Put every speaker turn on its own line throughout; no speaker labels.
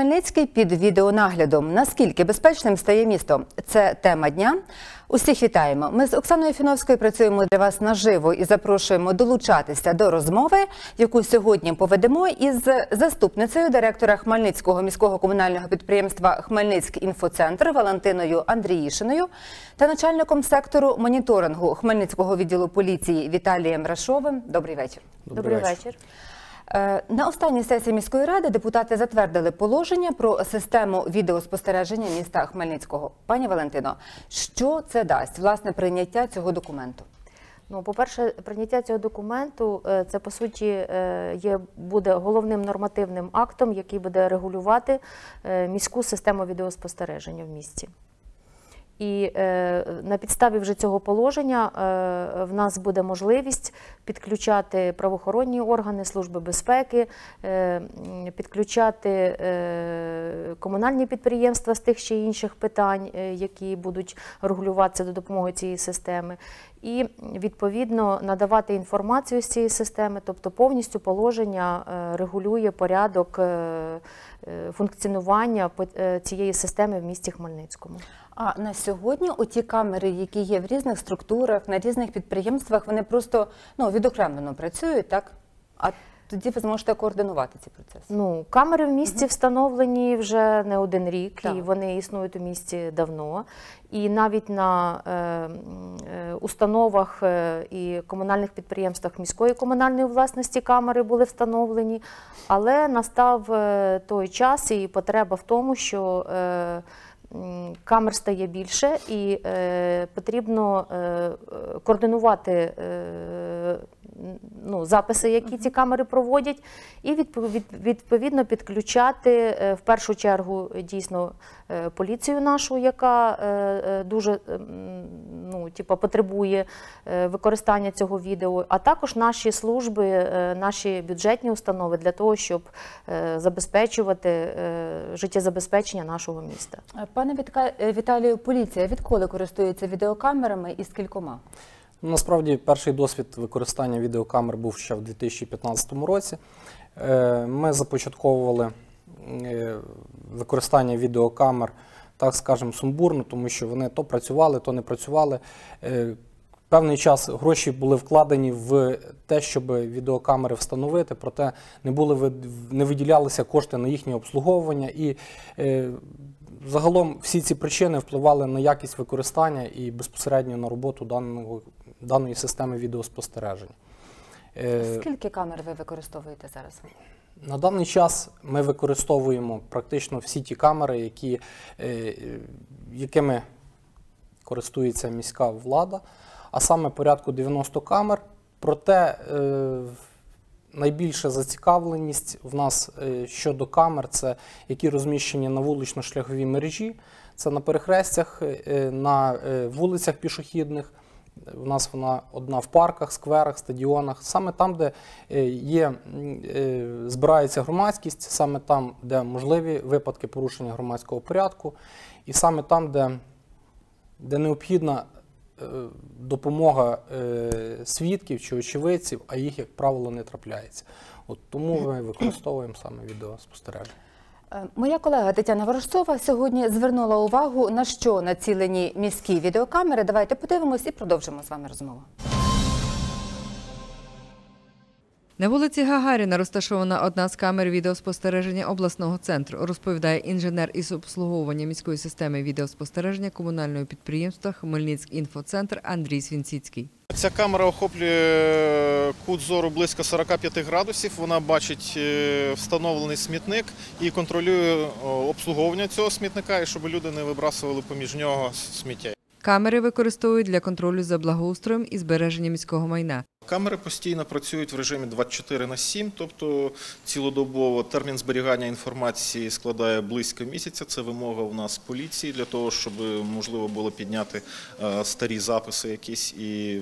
Хмельницький під відеонаглядом. Наскільки безпечним стає місто? Це тема дня. Усіх вітаємо. Ми з Оксаною Фіновською працюємо для вас наживо і запрошуємо долучатися до розмови, яку сьогодні поведемо із заступницею директора Хмельницького міського комунального підприємства Хмельницький інфоцентр Валентиною Андріїшиною та начальником сектору моніторингу Хмельницького відділу поліції Віталієм Рашовим. Добрий вечір.
Добрий вечір.
Е, На останній сесії міської ради депутати затвердили положення про систему відеоспостереження міста Хмельницького. Пані Валентино, що це дасть власне прийняття цього документу?
Ну, по-перше, прийняття цього документу е, це по суті е, є буде головним нормативним актом, який буде регулювати міську систему відеоспостереження в місті. І е, на підставі вже цього положення е, в нас буде можливість підключати правоохоронні органи Служби безпеки, е, підключати комунальні підприємства з тих чи інших питань, які будуть регулюватися до допомоги цієї системи, і відповідно надавати інформацію з цієї системи, тобто повністю положення регулює порядок функціонування цієї системи в місті Хмельницькому.
А на сьогодні оті камери, які є в різних структурах, на різних підприємствах, вони просто ну, відокремлено працюють, так? А тоді ви зможете координувати ці процеси.
Ну, камери в місті встановлені вже не один рік,
Так.
і вони існують у місті давно. І навіть на е, е, установах е, і комунальних підприємствах міської комунальної власності камери були встановлені, але настав е, той час і потреба в тому, що е, камер стає більше, і е, потрібно е, е, координувати ну, записи, які ці камери проводять, і відповідно підключати е, в першу чергу дійсно е, поліцію нашу, яка е, дуже ем, ну, типу, потребує використання цього відео, а також наші служби, наші бюджетні установи для того, щоб забезпечувати життєзабезпечення нашого міста.
Пане Віталію, поліція відколи користується відеокамерами і з кількома?
Ну, Насправді, перший досвід використання відеокамер був ще в 2015 році. Е, Ми започатковували е, використання відеокамер, так скажемо, сумбурно, тому що вони то працювали, то не працювали. Е, Певний час гроші були вкладені в те, щоб відеокамери встановити, проте не були не виділялися кошти на їхнє обслуговування. І е, загалом всі ці причини впливали на якість використання і безпосередньо на роботу даного, даної системи відеоспостереження. Е,
Скільки камер ви використовуєте зараз?
на даний час ми використовуємо практично всі ті камери, які, е, якими користується міська влада, а саме порядку 90 камер. Проте е, найбільша зацікавленість в нас щодо камер це які розміщені на вулично-шляховій мережі, це на перехрестях, на вулицях пішохідних. У нас вона одна в парках, скверах, стадіонах, саме там, де е, є, е, збирається громадськість, саме там, де можливі випадки порушення громадського порядку, і саме там, де, де необхідна е, допомога свідків чи очевидців, а їх, як правило, не трапляється. От тому ми використовуємо саме відеоспостереження.
Е, Моя колега Тетяна Ворожцова сьогодні звернула увагу на що націлені міські відеокамери. Давайте подивимось і продовжимо з вами розмову.
На вулиці Гагаріна розташована одна з камер відеоспостереження обласного центру, розповідає інженер із обслуговування міської системи відеоспостереження комунального підприємства Хмельницький інфоцентр Андрій Свінціцький.
Ця камера охоплює кут зору близько 45 градусів. Вона бачить е, встановлений смітник і контролює обслуговування цього смітника, і щоб люди не вибрасували поміж нього сміття.
Камери використовують для контролю за благоустроєм і збереження міського майна.
Камери постійно працюють в режимі 24 на 7, тобто цілодобово термін зберігання інформації складає близько місяця. Це вимога у нас поліції для того, щоб можливо було підняти е, старі записи якісь і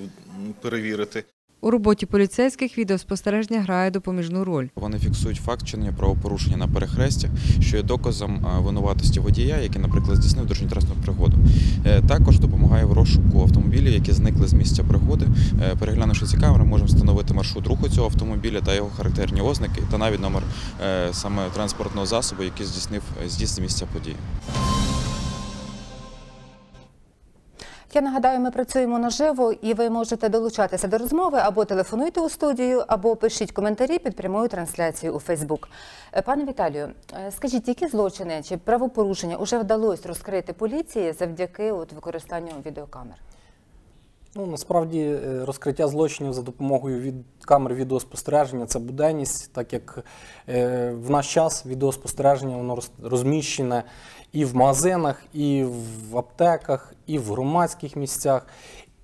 перевірити.
У роботі поліцейських відеоспостереження грає допоміжну роль.
Вони фіксують факт чинення правопорушення на перехрестях, що є доказом винуватості водія, який, наприклад, здійснив дорожньо-транспортну пригоду. Е, Також допомагає в розшуку автомобілів, які зникли з місця пригоди. Е, Переглянувши ці камери, можемо встановити маршрут руху цього автомобіля та його характерні ознаки, та навіть номер е, саме транспортного засобу, який здійснив здійснив місця події.
Я нагадаю, ми працюємо наживо, і ви можете долучатися до розмови або телефонуйте у студію, або пишіть коментарі під прямою трансляцією у Фейсбук. Е, Пане Віталію, е, скажіть, які злочини чи правопорушення вже вдалося розкрити поліції завдяки от використанню відеокамер?
Ну, насправді е, розкриття злочинів за допомогою від камер відеоспостереження це буденність, так як в наш час відеоспостереження воно роз- розміщене і в магазинах, і в аптеках, і в громадських місцях,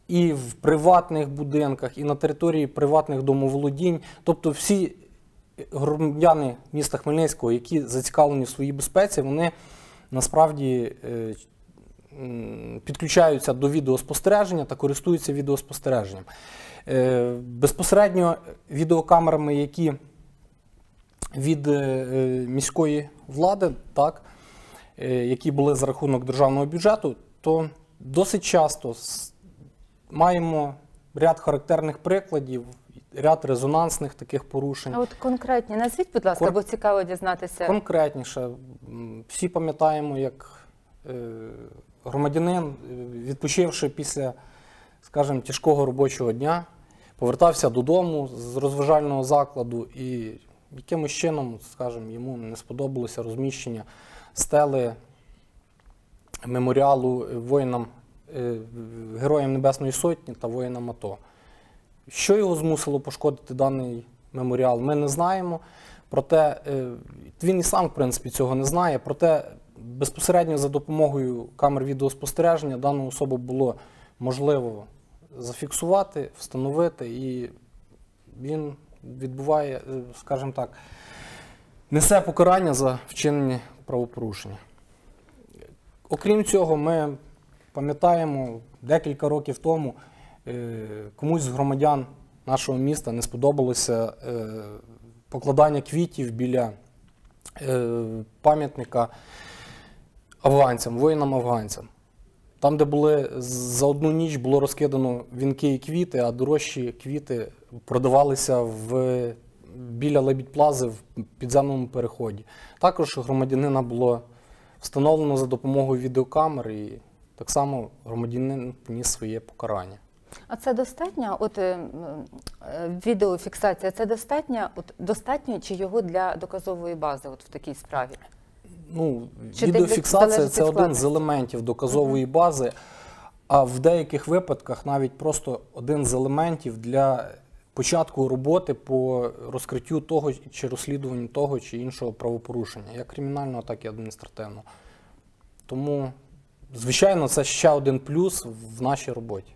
і в приватних будинках, і на території приватних домоволодінь. Тобто всі громадяни міста Хмельницького, які зацікавлені в своїй безпеці, вони насправді е, підключаються до відеоспостереження та користуються відеоспостереженням. Е, Безпосередньо відеокамерами, які від е, міської влади, так, які були за рахунок державного бюджету, то досить часто маємо ряд характерних прикладів, ряд резонансних таких порушень.
А от конкретні назвіть, будь ласка,
Кон-
бо цікаво дізнатися.
Конкретніше, всі пам'ятаємо, як е, громадянин, е, відпочивши після, скажімо, тяжкого робочого дня, повертався додому з розважального закладу і якимось чином, скажімо, йому не сподобалося розміщення стели меморіалу воїнам, е, Героям Небесної Сотні та воїнам АТО. Що його змусило пошкодити даний меморіал, ми не знаємо. Проте е, він і сам, в принципі, цього не знає. Проте безпосередньо за допомогою камер відеоспостереження дану особу було можливо зафіксувати, встановити, і він відбуває, е, скажімо так, несе покарання за вчинені правопорушення. Окрім цього, ми пам'ятаємо декілька років тому е, комусь з громадян нашого міста не сподобалося е, покладання квітів біля е, пам'ятника афганцям, воїнам-афганцям. Там, де були за одну ніч було розкидано вінки і квіти, а дорожчі квіти продавалися в, біля Лебідь-Плази в підземному переході. Також громадянина було встановлено за допомогою відеокамер, і так само громадянин поніс своє покарання.
А це достатньо? От е, е, відеофіксація, це достатньо? От достатньо чи його для доказової бази от в такій справі?
Ну,
Чи
відеофіксація це один з елементів доказової бази, а в деяких випадках навіть просто один з елементів для початку роботи по розкриттю того чи розслідуванню того чи іншого правопорушення, як кримінального, так і адміністративного. Тому, звичайно, це ще один плюс в нашій роботі.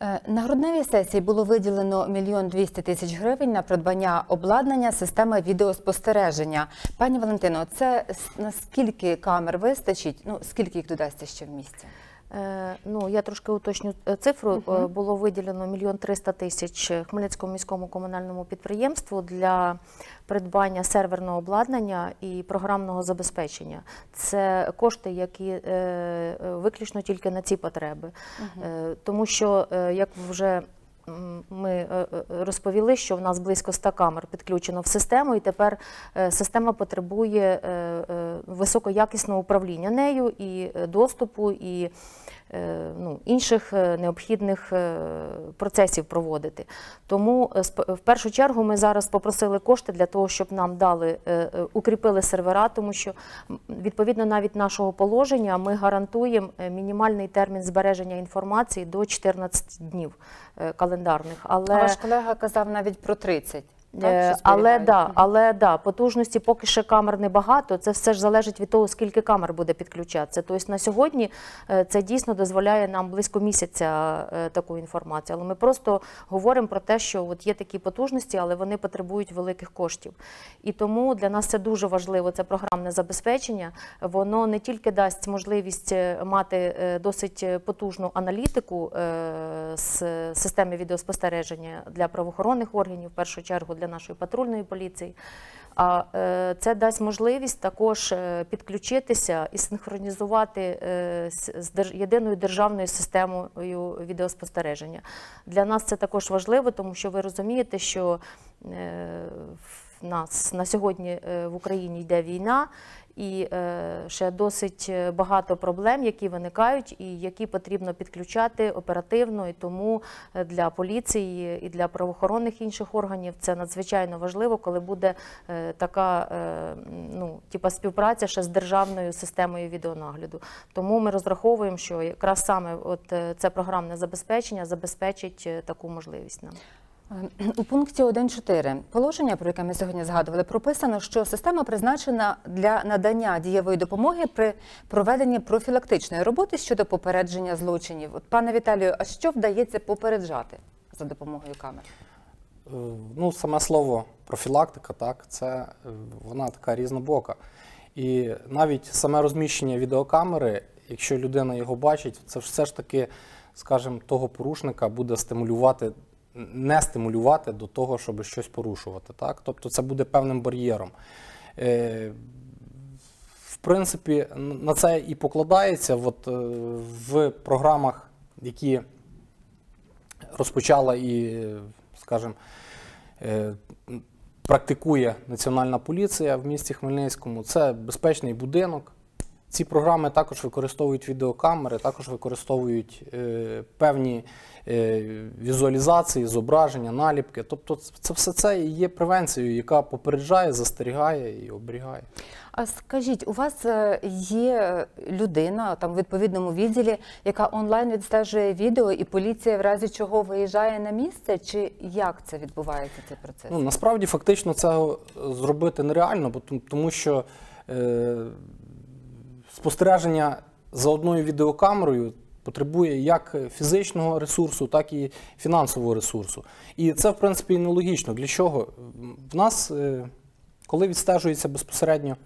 Е, На грудневій сесії було виділено мільйон двісті тисяч гривень на придбання обладнання системи відеоспостереження. Пані Валентино, це наскільки камер вистачить? Ну скільки їх додасться ще в місті?
Е, Ну, я трошки уточню е, цифру. Угу. Було виділено мільйон триста тисяч Хмельницькому міському комунальному підприємству для придбання серверного обладнання і програмного забезпечення. Це кошти, які виключно тільки на ці потреби. угу. Тому що, як вже ми е, е, розповіли, що в нас близько 100 камер підключено в систему, і тепер е, система потребує високоякісного управління нею і доступу, і ну, інших необхідних процесів проводити. Тому в першу чергу ми зараз попросили кошти для того, щоб нам дали, укріпили сервера, тому що відповідно навіть нашого положення ми гарантуємо мінімальний термін збереження інформації до 14 днів календарних. Але
А ваш колега казав навіть про 30. Так,
Е, Але да, але да, потужності поки ще камер небагато. Це все ж залежить від того, скільки камер буде підключатися. Тобто на сьогодні е, це дійсно дозволяє нам близько місяця е, таку інформацію. Але ми просто говоримо про те, що от є такі потужності, але вони потребують великих коштів. І тому для нас це дуже важливо. Це програмне забезпечення. Воно не тільки дасть можливість мати досить потужну аналітику з системи відеоспостереження для правоохоронних органів, в першу чергу для нашої патрульної поліції. А е, це дасть можливість також е, підключитися і синхронізувати е, з єдиною державною системою відеоспостереження. Для нас це також важливо, тому що ви розумієте, що в нас на сьогодні в Україні йде війна, і е, ще досить е, багато проблем, які виникають, і які потрібно підключати оперативно. І тому е, для поліції і для правоохоронних інших органів це надзвичайно важливо, коли буде така ну, типа співпраця ще з державною системою відеонагляду. Тому ми розраховуємо, що якраз саме от це програмне забезпечення забезпечить таку можливість нам.
У пункті 1.4 положення, про яке ми сьогодні згадували, прописано, що система призначена для надання дієвої допомоги при проведенні профілактичної роботи щодо попередження злочинів. От, пане Віталію, а що вдається попереджати за допомогою камер?
Е, Ну, саме слово профілактика, так, це е, вона така різнобока. І навіть саме розміщення відеокамери, якщо людина його бачить, це все ж таки, скажімо, того порушника буде стимулювати, не стимулювати до того, щоб щось порушувати. Так? Тобто це буде певним бар'єром. Е, В принципі, на це і покладається от, е, в програмах, які розпочала і, скажімо, е, практикує Національна поліція в місті Хмельницькому. Це безпечний будинок. Ці програми також використовують відеокамери, також використовують е, певні е, візуалізації, зображення, наліпки. Тобто, це все це і є превенцією, яка попереджає, застерігає і оберігає.
А скажіть, у вас е, є людина там в відповідному відділі, яка онлайн відстежує відео, і поліція в разі чого виїжджає на місце? Чи як це відбувається цей процес?
Ну, насправді фактично це зробити нереально, бо тому що е, спостереження за одною відеокамерою потребує як фізичного ресурсу, так і фінансового ресурсу. І це, в принципі, нелогічно. Для чого? В нас, е, коли відстежується безпосередньо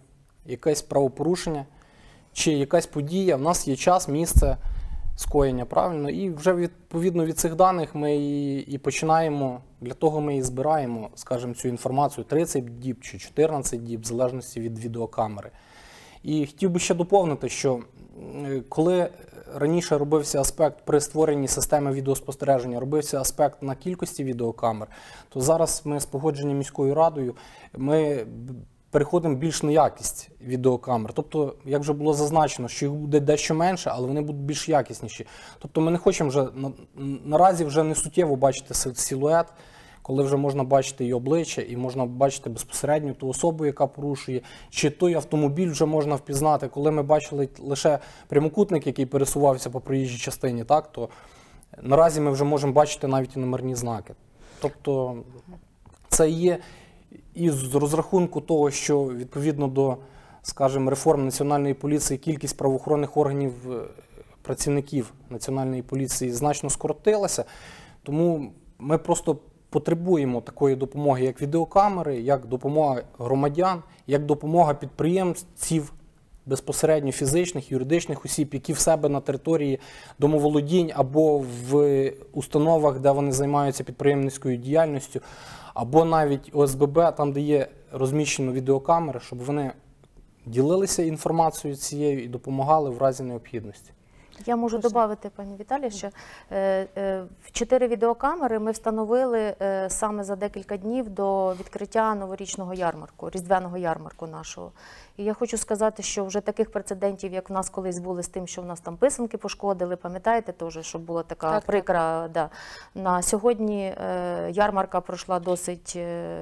якесь правопорушення чи якась подія, в нас є час, місце скоєння, правильно, і вже відповідно від цих даних ми і починаємо, для того ми і збираємо, скажімо, цю інформацію 30 діб чи 14 діб, в залежності від відеокамери. І хотів би ще доповнити, що коли раніше робився аспект при створенні системи відеоспостереження, робився аспект на кількості відеокамер, то зараз ми з погодженням міською радою ми переходимо більш на якість відеокамер. Тобто, як вже було зазначено, що їх буде дещо менше, але вони будуть більш якісніші. Тобто ми не хочемо вже наразі вже не суттєво бачити силует, коли вже можна бачити і обличчя, і можна бачити безпосередньо ту особу, яка порушує, чи той автомобіль вже можна впізнати. Коли ми бачили лише прямокутник, який пересувався по проїжджій частині, так то наразі ми вже можемо бачити навіть і номерні знаки. Тобто це є і з розрахунку того, що відповідно до, скажімо, реформ національної поліції кількість правоохоронних органів е, працівників національної поліції значно скоротилася. Тому ми просто потребуємо такої допомоги, як відеокамери, як допомога громадян, як допомога підприємців. Безпосередньо фізичних, юридичних осіб, які в себе на території домоволодінь або в установах, де вони займаються підприємницькою діяльністю, або навіть ОСББ, там, де є розміщено відеокамери, щоб вони ділилися інформацією цією і допомагали в разі необхідності.
Я можу додати, пані Віталія, що е, е, в чотири відеокамери ми встановили е, саме за декілька днів до відкриття новорічного ярмарку, різдвяного ярмарку нашого. І я хочу сказати, що вже таких прецедентів, як в нас колись були з тим, що в нас там писанки пошкодили, пам'ятаєте, теж, що була така
Так, так.
прикра. Да. На сьогодні е, ярмарка пройшла досить е,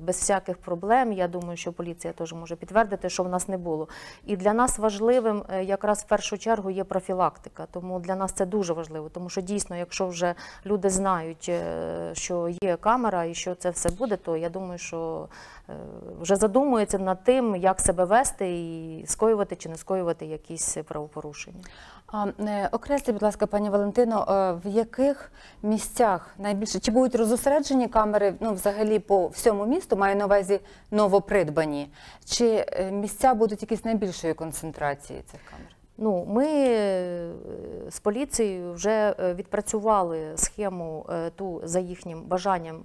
без всяких проблем. Я думаю, що поліція теж може підтвердити, що в нас не було. І для нас важливим е, якраз в першу чергу є профілактика. Тому для нас це дуже важливо. Тому що дійсно, якщо вже люди знають, е, що є камера і що це все буде, то я думаю, що е, вже задумуються над тим, як себе вести і скоювати чи не скоювати якісь правопорушення.
А е, окресліть, будь ласка, пані Валентино, е, в яких місцях найбільше чи будуть розосереджені камери ну, взагалі по всьому місту, маю на увазі новопридбані, чи е, місця будуть якісь найбільшої концентрації цих камер?
Ну, ми е, з поліцією вже е, відпрацювали схему е, ту за їхнім бажанням,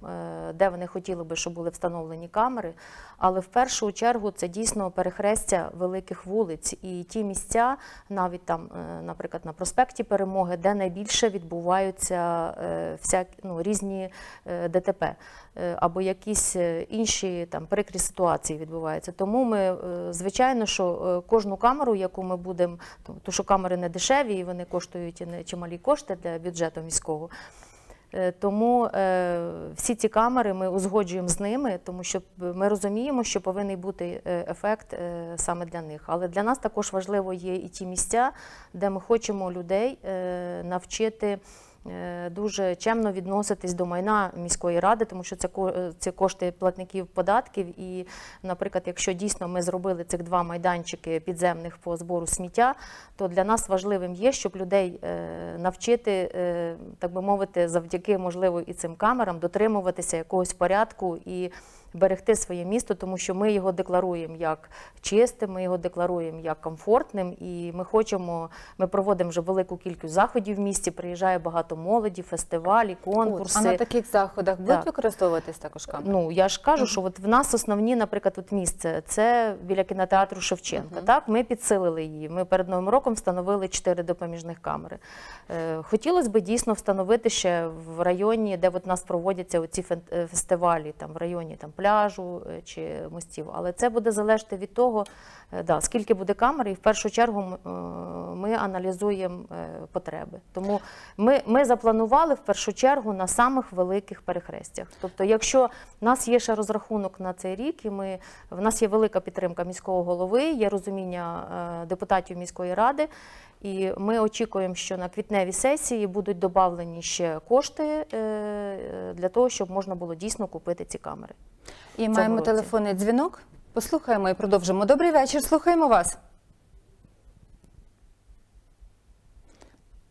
де вони хотіли би, щоб були встановлені камери. Але в першу чергу це дійсно перехрестя великих вулиць і ті місця, навіть там, наприклад, на проспекті Перемоги, де найбільше відбуваються е, всяк, ну, різні ДТП або якісь е, інші там прикрі ситуації відбуваються. Тому ми, е, звичайно, що е, кожну камеру, яку ми будемо, тому що камери не дешеві і вони коштують чималі кошти для бюджету міського. Е, Тому е, всі ці камери ми узгоджуємо з ними, тому що ми розуміємо, що повинен бути е, ефект е, саме для них. Але для нас також важливо є і ті місця, де ми хочемо людей е, навчити. Е, Дуже чемно відноситись до майна міської ради, тому що це е, це кошти платників податків. І, наприклад, якщо дійсно ми зробили цих два майданчики підземних по збору сміття, то для нас важливим є, щоб людей е, навчити, так би мовити, завдяки можливо і цим камерам дотримуватися якогось порядку і берегти своє місто, тому що ми його декларуємо як чистим, ми його декларуємо як комфортним, і ми хочемо. Ми проводимо вже велику кількість заходів в місті. Приїжджає багато молоді, фестивалі, конкурси.
А на таких заходах будуть
Так.
використовуватись також камери?
Ну я ж кажу, що от в нас основні, наприклад, от місце це біля кінотеатру Шевченка. Так, ми підсилили її. Ми перед новим роком встановили чотири допоміжних камери. Е, хотілося б дійсно встановити ще в районі, де от нас проводяться оці е, фестивалі, там в районі там пляжу е, чи мостів. Але це буде залежати від того, е, да, скільки буде камер, і в першу чергу е, ми аналізуємо потреби. Тому ми, ми запланували в першу чергу на самих великих перехрестях. Тобто, якщо в нас є ще розрахунок на цей рік, і ми в нас є велика підтримка міського голови, є розуміння депутатів міської ради. І ми очікуємо, що на квітневій сесії будуть додавлені ще кошти е, е, для того, щоб можна було дійсно купити ці камери.
І маємо
році.
телефонний дзвінок. Послухаємо і продовжимо. Добрий вечір, слухаємо вас.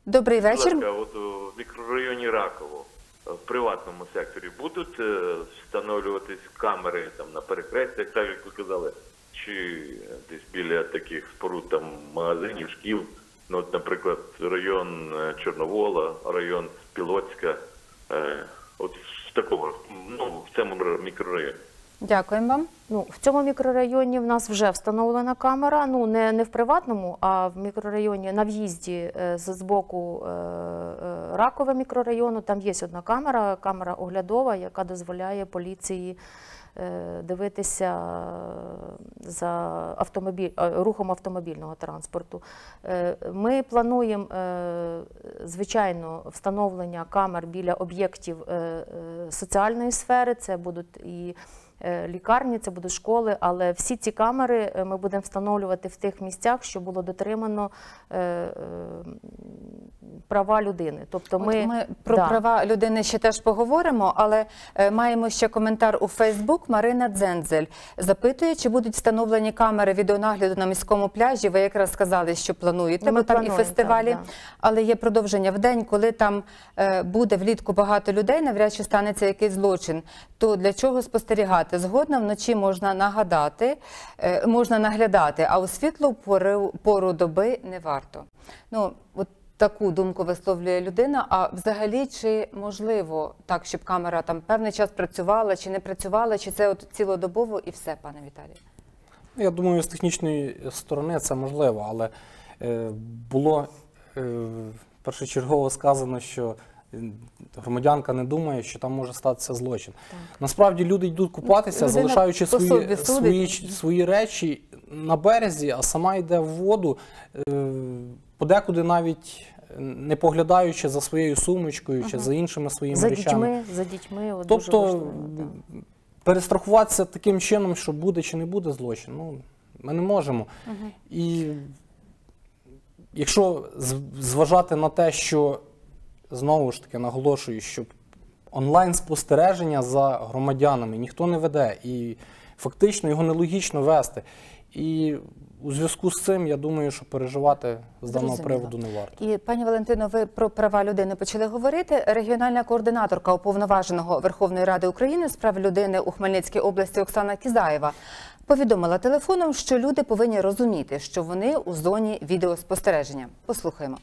Добрий вечір.
ласка, от у мікрорайоні Раково е, в приватному секторі будуть е, встановлюватись камери там на перехрестях, так як ви казали, чи десь біля таких споруд там магазинів, шкіл. Ну, от, наприклад, район е, Чорновола, район Пілоцька, е, от в такому, ну, в цьому мікрорайоні.
Дякуємо вам.
Ну, в цьому мікрорайоні в нас вже встановлена камера. Ну не, не в приватному, а в мікрорайоні на в'їзді е, з боку е, Ракове мікрорайону. Там є одна камера, камера оглядова, яка дозволяє поліції дивитися за автомобіль, е, рухом автомобільного транспорту. Е, Ми плануємо, е, звичайно, встановлення камер біля об'єктів е, е, соціальної сфери. Це будуть і е, лікарні, це будуть школи, але всі ці камери е, ми будемо встановлювати в тих місцях, що було дотримано е, е, права людини. Тобто
От
ми,
ми про
да.
права людини ще теж поговоримо, але е, маємо ще коментар у Фейсбук. Марина Дзензель запитує, чи будуть встановлені камери відеонагляду на міському пляжі. Ви якраз сказали, що плануєте,
Ну, ми
бо там і фестивалі.
так, да.
Але є продовження в день, коли там е, буде влітку багато людей, навряд чи станеться якийсь злочин. То для чого спостерігати? Згодна вночі можна нагадати, е, можна наглядати, а у світлу пору, пору доби не варто. Ну, от таку думку висловлює людина. А взагалі, чи можливо так, щоб камера там певний час працювала, чи не працювала, чи це от цілодобово і все, пане Віталію?
Я думаю, з технічної сторони це можливо, але е, було е, першочергово сказано, що громадянка не думає, що там може статися злочин. Насправді люди йдуть купатися,
Людина
залишаючи
собі
свої, свої, свої речі на березі, а сама йде в воду, е, подекуди навіть не поглядаючи за своєю сумочкою чи за іншими своїми
за
речами.
дітьми, за дітьми от дуже
Тобто
важливо,
перестрахуватися таким чином, що буде чи не буде злочин, ну, ми не можемо. І якщо зважати на те, що знову ж таки наголошую, що онлайн спостереження за громадянами ніхто не веде, і фактично його нелогічно вести. І у зв'язку з цим я думаю, що переживати з даного
Зрозуміло.
приводу не варто.
І пані Валентино, ви про права людини почали говорити. Регіональна координаторка уповноваженого Верховної Ради України з прав людини у Хмельницькій області Оксана Кізаєва повідомила телефоном, що люди повинні розуміти, що вони у зоні відеоспостереження. Послухаємо.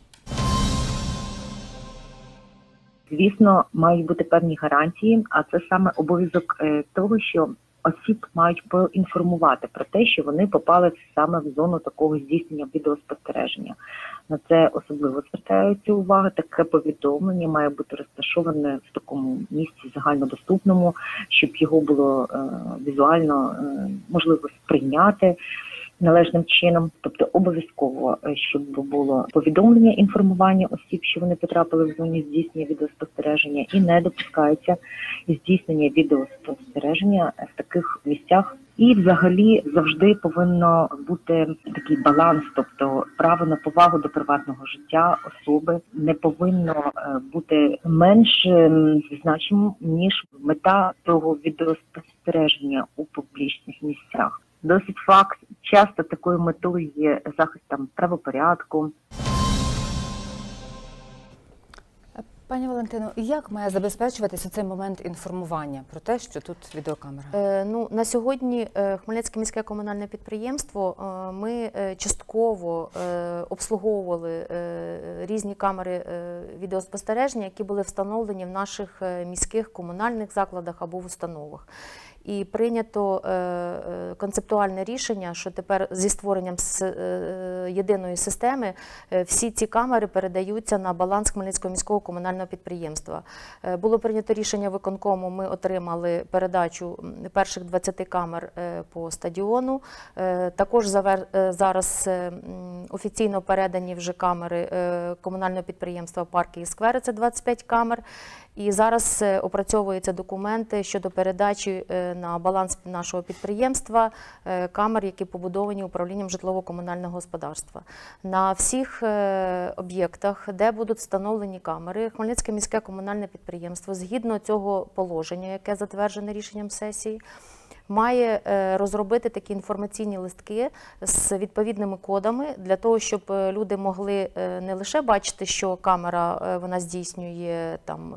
Звісно, мають бути певні гарантії, а це саме обов'язок е, того, що осіб мають поінформувати про те, що вони попали саме в зону такого здійснення відеоспостереження. На це особливо звертається увага. Таке повідомлення має бути розташоване в такому місці загальнодоступному, щоб його було е, візуально е, можливо сприйняти належним чином, тобто обов'язково, е, щоб було повідомлення, інформування осіб, що вони потрапили в зоні здійснення відеоспостереження, і не допускається здійснення відеоспостереження в таких місцях. І, взагалі, завжди повинно бути такий баланс, тобто право на повагу до приватного життя особи не повинно е, бути менш ем, значимим ніж мета того відеоспостереження у публічних місцях. Досить факт, часто такою метою є захист там правопорядку,
Пані Валентино, як має забезпечуватися цей момент інформування про те, що тут відеокамера?
Е, Ну, на сьогодні е, Хмельницьке міське комунальне підприємство е, ми е, частково е, обслуговували е, різні камери е, відеоспостереження, які були встановлені в наших е, міських комунальних закладах або в установах. І прийнято е, е, концептуальне рішення, що тепер зі створенням е, єдиної системи всі ці камери передаються на баланс Хмельницького міського комунального підприємства. Було прийнято рішення виконкому. Ми отримали передачу перших 20 камер по стадіону. Також зараз офіційно передані вже камери комунального підприємства Парки і сквери. Це 25 камер. І зараз е, опрацьовуються документи щодо передачі е, на баланс нашого підприємства е, камер, які побудовані управлінням житлово-комунального господарства. На всіх об'єктах, де будуть встановлені камери, Хмельницьке міське комунальне підприємство, згідно цього положення, яке затверджене рішенням сесії, має е, розробити такі інформаційні листки з відповідними кодами для того, щоб е, люди могли е, не лише бачити, що камера вона здійснює там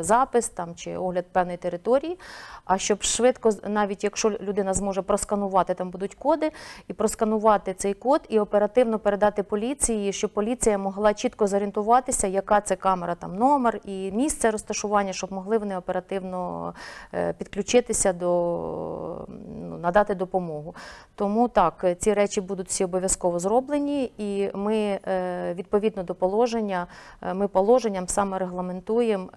запис там чи огляд певної території, а щоб швидко, навіть якщо людина зможе просканувати, там будуть коди, і просканувати цей код і оперативно передати поліції, щоб поліція могла чітко зорієнтуватися, яка це камера, там номер і місце розташування, щоб могли вони оперативно підключитися до ну, надати допомогу. Тому так, е, ці речі будуть всі обов'язково зроблені, і ми е, відповідно до положення, е, ми положенням саме регламентуємо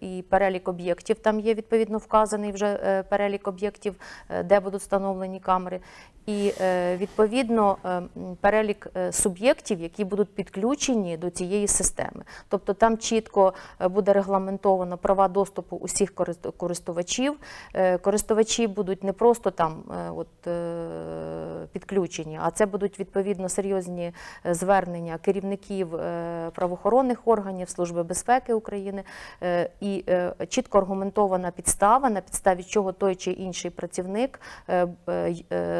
і перелік об'єктів. Там є відповідно вказаний вже перелік об'єктів, де будуть встановлені камери. І е, відповідно е, перелік е, суб'єктів, які будуть підключені до цієї системи. Тобто там чітко буде регламентовано права доступу усіх корист- користувачів. Користувачі будуть не просто там от, підключені, а це будуть відповідно серйозні звернення керівників правоохоронних органів Служби безпеки України і чітко аргументована підстава, на підставі чого той чи інший працівник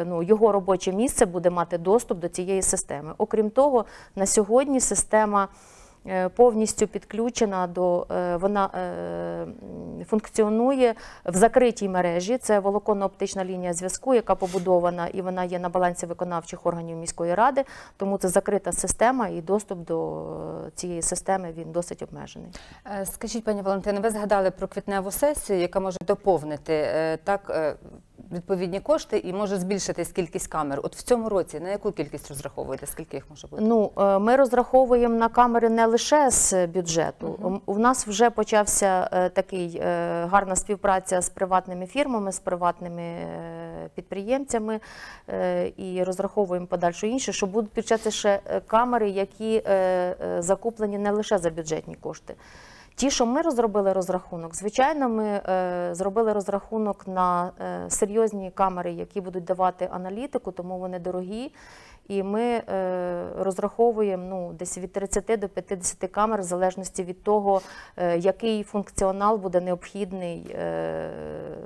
ну, його робоче місце буде мати доступ до цієї системи. Окрім того, на сьогодні система. е, Повністю підключена до е, вона е, функціонує в закритій мережі. Це волоконно-оптична лінія зв'язку, яка побудована і вона є на балансі виконавчих органів міської ради. Тому це закрита система, і доступ до цієї системи він досить обмежений.
Скажіть, пані Валентино, ви згадали про квітневу сесію, яка може доповнити так відповідні кошти і може збільшитись кількість камер. От в цьому році на яку кількість розраховуєте? Скільки їх може бути?
Ну, е, ми розраховуємо на камери не лише з бюджету. М, У нас вже почався е, такий е, гарна співпраця з приватними фірмами, з приватними підприємцями і розраховуємо подальше інше, що будуть включатися ще камери, які закуплені не лише за бюджетні кошти. Ті, що ми розробили розрахунок, звичайно, ми е, зробили розрахунок на е, серйозні камери, які будуть давати аналітику, тому вони дорогі. І ми е, розраховуємо ну, десь від 30 до 50 камер, в залежності від того, е, який функціонал буде необхідний, е,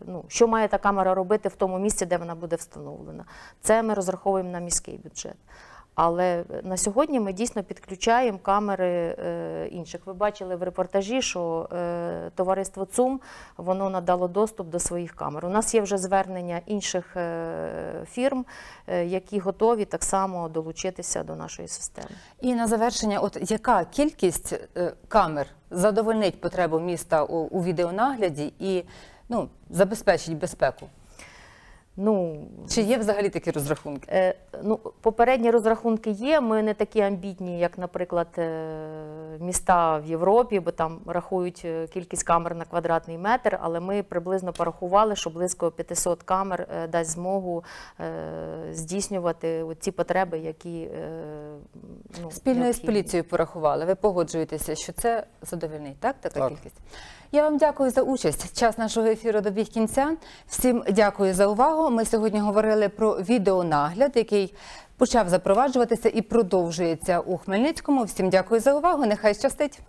ну, що має та камера робити в тому місці, де вона буде встановлена. Це ми розраховуємо на міський бюджет. Але на сьогодні ми дійсно підключаємо камери е, інших. Ви бачили в репортажі, що е, товариство ЦУМ воно надало доступ до своїх камер. У нас є вже звернення інших е, фірм, які готові так само долучитися до нашої системи.
І на завершення, от яка кількість камер задовольнить потребу міста у відеонагляді і ну, забезпечить безпеку?
Ну,
Чи є взагалі такі розрахунки?
Е, ну, попередні розрахунки є. Ми не такі амбітні, як, наприклад, е, міста в Європі, бо там рахують е, кількість камер на квадратний метр, але ми приблизно порахували, що близько 500 камер е, дасть змогу е, здійснювати ці потреби, які е, ну,
Спільно із
необхідні.
поліцією порахували. Ви погоджуєтеся, що це задовільнить, так? Така
Так.
кількість. Я вам дякую за участь. Час нашого ефіру добіг кінця. Всім дякую за увагу. Ми сьогодні говорили про відеонагляд, який почав запроваджуватися і продовжується у Хмельницькому. Всім дякую за увагу. Нехай щастить.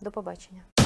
До побачення.